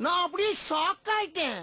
நான் அப்படியே ஷாக் ஆயிட்டேன்